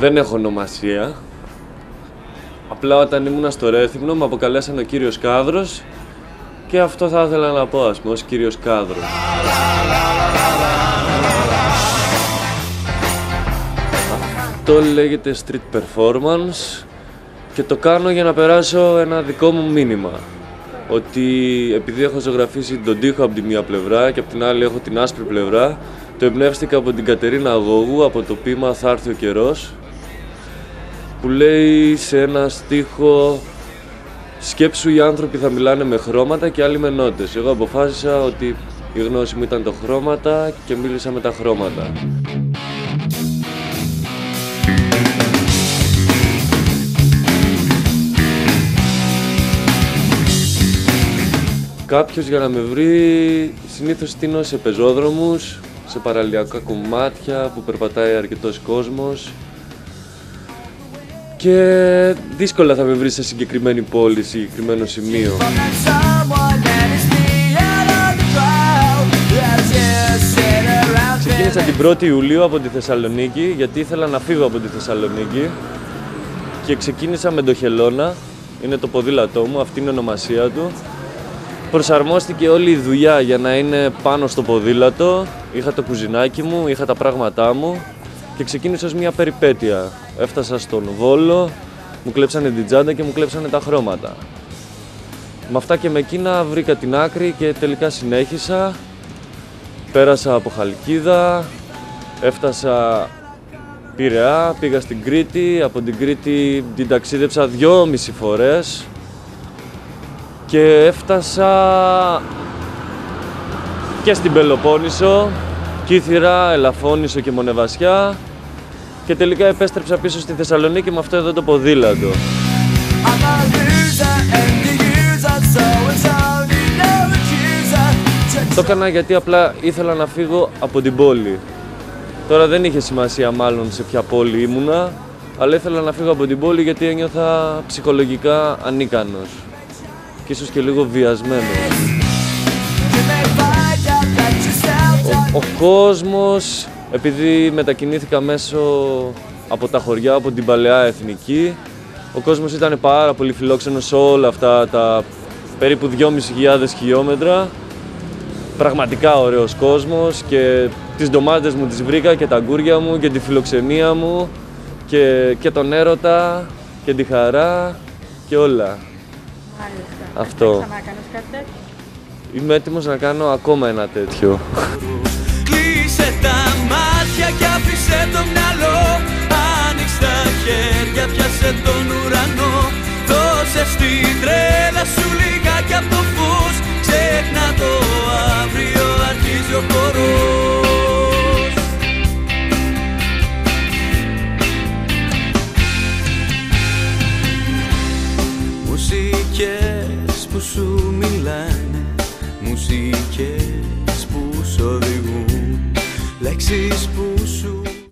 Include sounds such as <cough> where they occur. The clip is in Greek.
Δεν έχω ονομασία. Απλά όταν ήμουν στο Ρέθυμνο με αποκαλέσαν ο κύριος Κάδρος και αυτό θα ήθελα να πω, ας πούμε, ως κύριος Κάδρος. Αυτό λέγεται street performance και το κάνω για να περάσω ένα δικό μου μήνυμα. Ότι επειδή έχω ζωγραφίσει τον τοίχο από τη μία πλευρά και από την άλλη έχω την άσπρη πλευρά, το εμπνεύστηκα από την Κατερίνα Αγώγου από το πείμα «Θα έρθει ο καιρός» που λέει σε ένα στίχο «Σκέψου οι άνθρωποι θα μιλάνε με χρώματα και άλλοι με νότες». Εγώ αποφάσισα ότι η γνώση μου ήταν το χρώματα και μίλησα με τα χρώματα. Κάποιος για να με βρει συνήθως στείνω σε πεζόδρομους, σε παραλιακά κομμάτια που περπατάει αρκετός κόσμος και δύσκολα θα με βρεις σε συγκεκριμένη πόλη, συγκεκριμένο σημείο. Ξεκίνησα την 1η Ιουλίου από τη Θεσσαλονίκη γιατί ήθελα να φύγω από τη Θεσσαλονίκη και ξεκίνησα με το χελώνα, είναι το ποδήλατό μου, αυτή είναι η ονομασία του προσαρμόστηκε όλη η δουλειά για να είναι πάνω στο ποδήλατο. Είχα το κουζινάκι μου, είχα τα πράγματά μου και ξεκίνησα ως μια περιπέτεια. Έφτασα στον Βόλο, μου κλέψανε την τσάντα και μου κλέψανε τα χρώματα. Με αυτά και με εκείνα βρήκα την άκρη και τελικά συνέχισα. Πέρασα από Χαλκίδα, έφτασα Πειραιά, πήγα στην Κρήτη, από την Κρήτη την ταξίδεψα δυόμιση φορές και έφτασα και στην Πελοπόννησο, Κύθυρα, Ελαφώνησο και Μονεβασιά και τελικά επέστρεψα πίσω στη Θεσσαλονίκη με αυτό εδώ το ποδήλατο. Το έκανα γιατί απλά ήθελα να φύγω από την πόλη. Τώρα δεν είχε σημασία μάλλον σε ποια πόλη ήμουνα, αλλά ήθελα να φύγω από την πόλη γιατί ένιωθα ψυχολογικά ανίκανος και ίσως και λίγο βιασμένος. Ο, ο κόσμος, επειδή μετακινήθηκα μέσω από τα χωριά, από την παλαιά εθνική, ο κόσμος ήταν πάρα πολύ φιλόξενος σε όλα αυτά τα περίπου 2.500 χιλιόμετρα. Πραγματικά ωραίος κόσμος και τις ντομάτες μου τις βρήκα και τα γκούρια μου και τη φιλοξενία μου και, και τον έρωτα και τη χαρά και όλα. Αυτό. Θα κάνεις κάτι τέτοιο; Είμαι έτοιμος να κάνω ακόμα ένα τέτοιο. <laughs> και άφησε το μυαλό. Άνοιξε τα χέρια, πιάσε τον ουρανό. Δώσε στην τρέλα σου λιγάκι από το φως. Ξέχνα το αύριο, αρχίζει ο χορός. Μουσικές που σου μιλάνε Μουσικές που σου οδηγούν. Λέξεις που